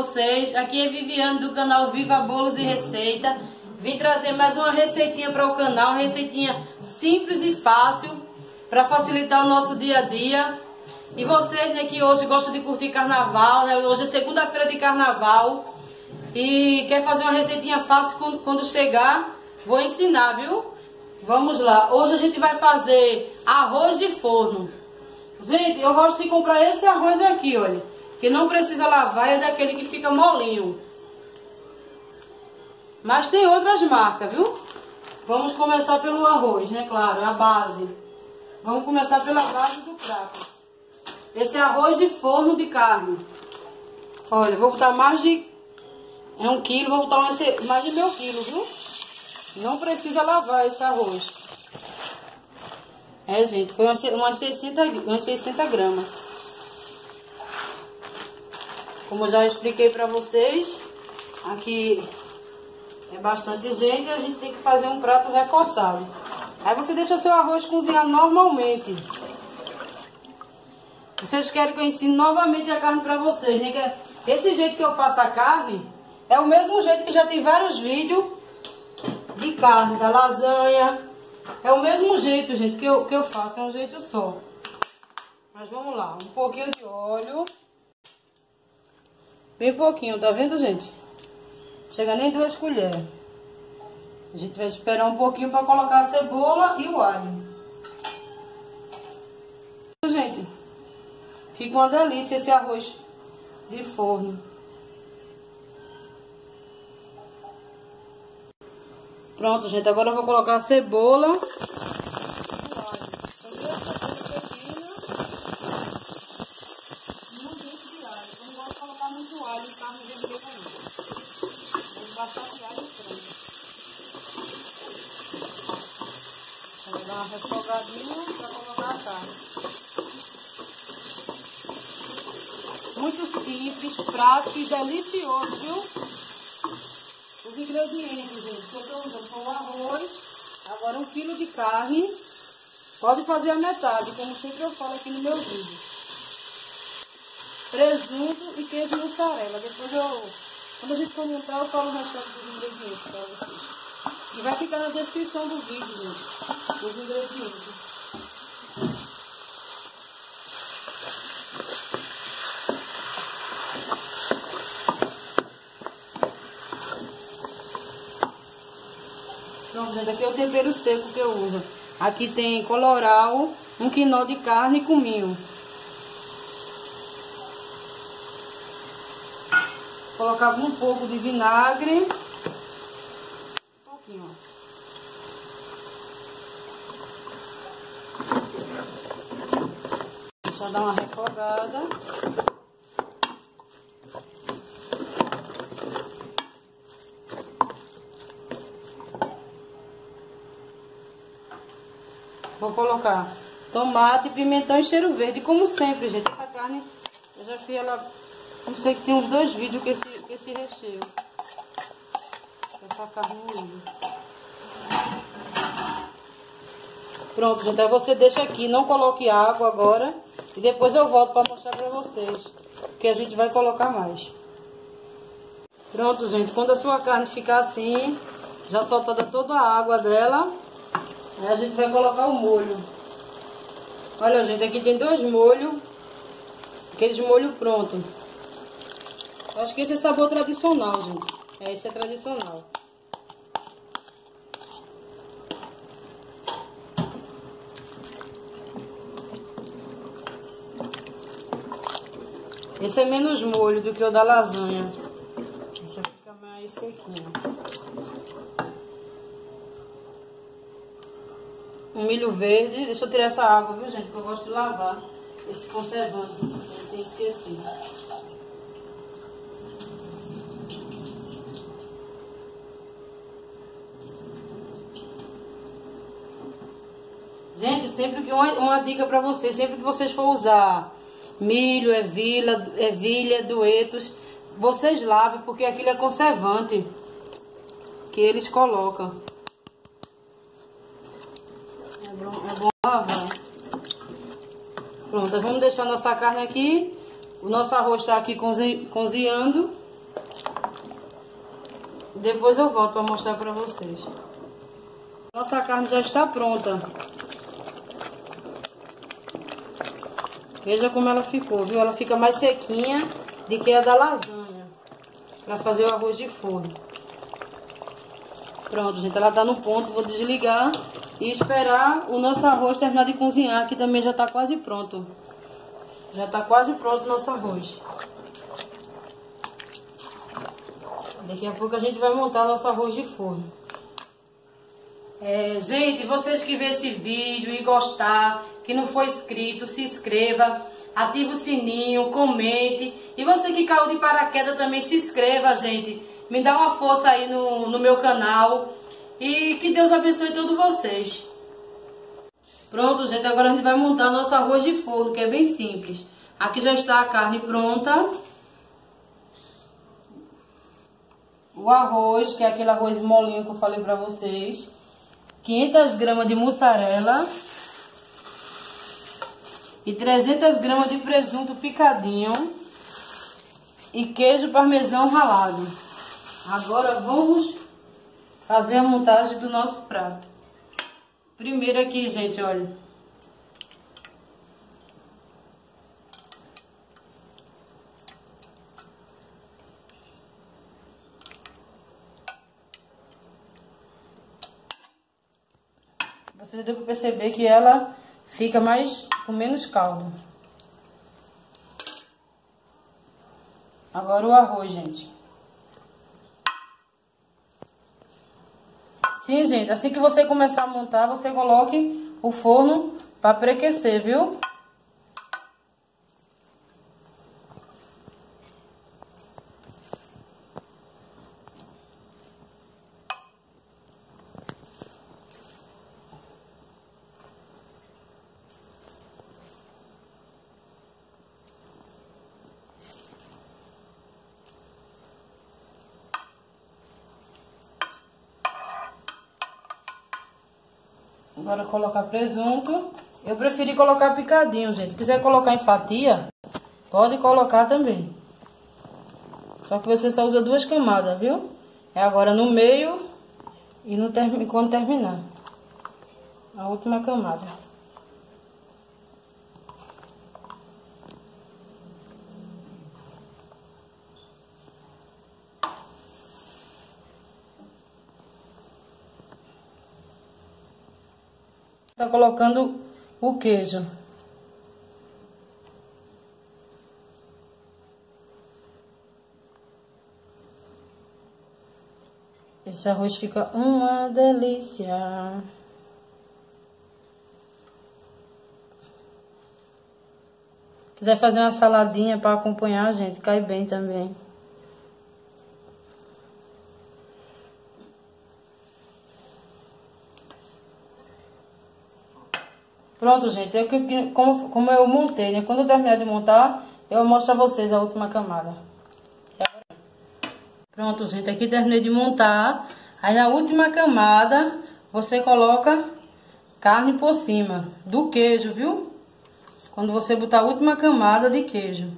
vocês? Aqui é Viviane do canal Viva Bolos e Receita. Vim trazer mais uma receitinha para o canal, receitinha simples e fácil para facilitar o nosso dia a dia. E vocês, né, que hoje gostam de curtir carnaval, né? Hoje é segunda-feira de carnaval e quer fazer uma receitinha fácil quando chegar, vou ensinar, viu? Vamos lá. Hoje a gente vai fazer arroz de forno. Gente, eu gosto de comprar esse arroz aqui, olha. Que não precisa lavar, é daquele que fica molinho. Mas tem outras marcas, viu? Vamos começar pelo arroz, né? Claro, a base. Vamos começar pela base do prato. Esse é arroz de forno de carne. Olha, vou botar mais de... É um quilo, vou botar mais de meio quilo, viu? Não precisa lavar esse arroz. É, gente, foi umas, 60, umas 60 gramas. Como já expliquei pra vocês, aqui é bastante gente e a gente tem que fazer um prato reforçado. Aí você deixa seu arroz cozinhar normalmente. Vocês querem que eu ensine novamente a carne pra vocês, né? Esse jeito que eu faço a carne é o mesmo jeito que já tem vários vídeos de carne, da lasanha. É o mesmo jeito, gente, que eu, que eu faço, é um jeito só. Mas vamos lá, um pouquinho de óleo. Bem pouquinho, tá vendo, gente? Chega nem duas colheres. A gente vai esperar um pouquinho para colocar a cebola e o alho. Gente, fica uma delícia esse arroz de forno. Pronto, gente, agora eu vou colocar a cebola refogadinha para colocar a carne. Muito simples, prático e delicioso, viu? Os ingredientes, gente, que eu estou usando são o arroz, agora um quilo de carne. Pode fazer a metade, como sempre eu falo aqui no meu vídeo. Presunto e queijo mussarela. Depois eu, quando a gente for montar, eu falo o restante dos ingredientes para vocês. E vai ficar na descrição do vídeo, gente, os ingredientes. Pronto, gente, aqui é o tempero seco que eu uso. Aqui tem coloral, um quinó de carne e cominho. Colocava um pouco de vinagre pouquinho, ó. Só dar uma refogada. Vou colocar tomate, pimentão e cheiro verde. Como sempre, gente. Essa carne, eu já fiz ela... Não sei que tem uns dois vídeos com esse, com esse recheio essa carne moída. Pronto, gente, aí você deixa aqui, não coloque água agora. E depois eu volto para mostrar para vocês. Que a gente vai colocar mais. Pronto, gente, quando a sua carne ficar assim, já soltada toda a água dela, a gente vai colocar o molho. Olha, gente, aqui tem dois molhos. Aqueles molhos prontos. Acho que esse é sabor tradicional, gente. É, esse é tradicional. Esse é menos molho do que o da lasanha. Esse fica mais sequinho. Um milho verde. Deixa eu tirar essa água, viu, gente? Que eu gosto de lavar esse conservante. Eu tinha esquecido. Gente, sempre que uma, uma dica para vocês, sempre que vocês for usar milho, ervilha, ervilha, duetos, vocês lavem porque aquilo é conservante que eles colocam. É bom, é bom lavar. Pronto, vamos deixar nossa carne aqui. O nosso arroz está aqui cozinhando. depois eu volto para mostrar para vocês. Nossa carne já está pronta. Veja como ela ficou, viu? Ela fica mais sequinha do que a da lasanha. Para fazer o arroz de forno. Pronto, gente. Ela tá no ponto. Vou desligar e esperar o nosso arroz terminar de cozinhar. Que também já tá quase pronto. Já tá quase pronto o nosso arroz. Daqui a pouco a gente vai montar nosso arroz de forno. É, gente, vocês que vê esse vídeo e gostar, que não for inscrito, se inscreva, ative o sininho, comente. E você que caiu de paraquedas também se inscreva, gente. Me dá uma força aí no, no meu canal. E que Deus abençoe todos vocês. Pronto, gente, agora a gente vai montar nosso arroz de forno, que é bem simples. Aqui já está a carne pronta. O arroz, que é aquele arroz molinho que eu falei pra vocês. 500 gramas de mussarela. E 300 gramas de presunto picadinho. E queijo parmesão ralado. Agora vamos fazer a montagem do nosso prato. Primeiro aqui, gente, olha. Vocês devem perceber que ela fica mais com menos caldo. Agora o arroz, gente. Sim, gente, assim que você começar a montar, você coloque o forno para prequecer, viu? Agora colocar presunto. Eu preferi colocar picadinho, gente. Se quiser colocar em fatia, pode colocar também. Só que você só usa duas camadas, viu? É agora no meio e no quando terminar. A última camada. Tá colocando o queijo. Esse arroz fica uma delícia. Quiser fazer uma saladinha para acompanhar, gente, cai bem também. Pronto, gente, é que, como, como eu montei, né? Quando eu terminar de montar, eu mostro a vocês a última camada. Pronto, gente, aqui terminei de montar. Aí na última camada, você coloca carne por cima do queijo, viu? Quando você botar a última camada de queijo.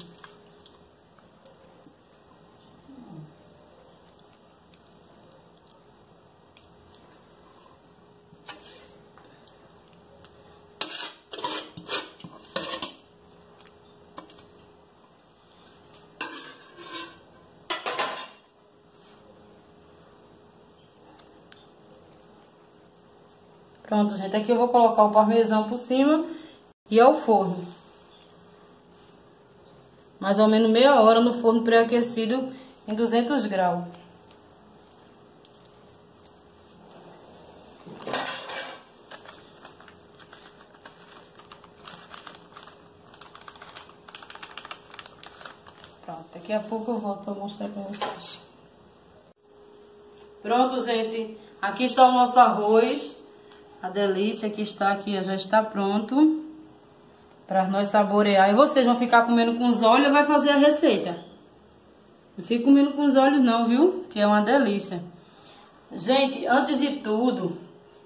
Pronto, gente. Aqui eu vou colocar o parmesão por cima e ao forno. Mais ou menos meia hora no forno pré-aquecido em 200 graus. Pronto, daqui a pouco eu volto para mostrar para vocês. Pronto, gente. Aqui está o nosso arroz. A delícia que está aqui já está pronto para nós saborear. E vocês vão ficar comendo com os olhos ou vai fazer a receita? Não fique comendo com os olhos não, viu? Que é uma delícia. Gente, antes de tudo,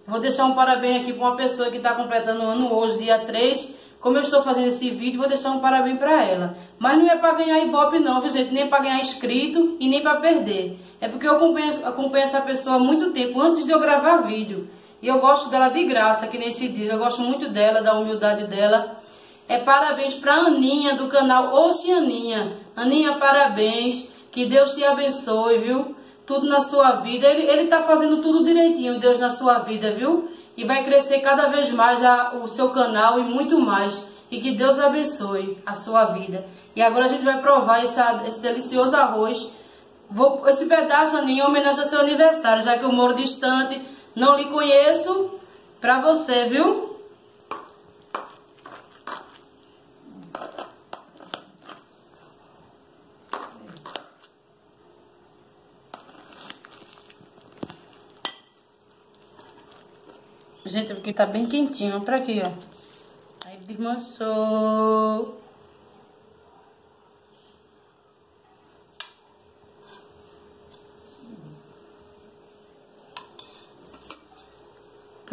vou deixar um parabéns aqui para uma pessoa que está completando o ano hoje, dia 3. como eu estou fazendo esse vídeo, vou deixar um parabéns para ela. Mas não é para ganhar ibope não, viu gente? Nem para ganhar inscrito e nem para perder. É porque eu acompanho, acompanho essa pessoa há muito tempo, antes de eu gravar vídeo. E eu gosto dela de graça, que nesse dia. Eu gosto muito dela, da humildade dela. É parabéns para Aninha do canal Oceaninha. Aninha, parabéns. Que Deus te abençoe, viu? Tudo na sua vida. Ele, ele tá fazendo tudo direitinho, Deus, na sua vida, viu? E vai crescer cada vez mais a, o seu canal e muito mais. E que Deus abençoe a sua vida. E agora a gente vai provar esse delicioso arroz. Vou, esse pedaço, Aninha, em homenagem ao seu aniversário, já que eu moro distante não lhe conheço pra você, viu? Gente, porque tá bem quentinho, pra aqui, ó. Aí desmanchou.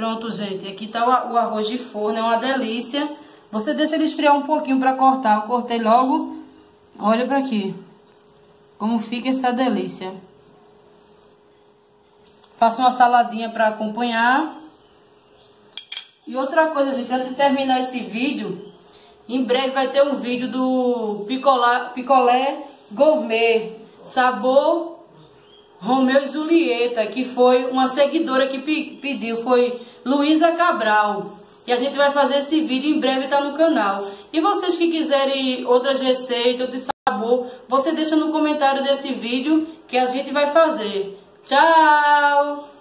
Pronto, gente. Aqui tá o arroz de forno, é uma delícia. Você deixa ele esfriar um pouquinho para cortar. Eu cortei logo. Olha para aqui. Como fica essa delícia. Faça uma saladinha para acompanhar. E outra coisa, gente, antes de terminar esse vídeo, em breve vai ter um vídeo do picolé, picolé gourmet, sabor Romeu e Julieta, que foi uma seguidora que pediu, foi Luísa Cabral. E a gente vai fazer esse vídeo em breve, tá no canal. E vocês que quiserem outras receitas, de sabor, você deixa no comentário desse vídeo que a gente vai fazer. Tchau!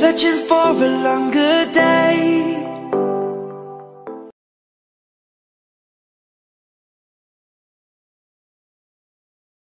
Searching for a longer day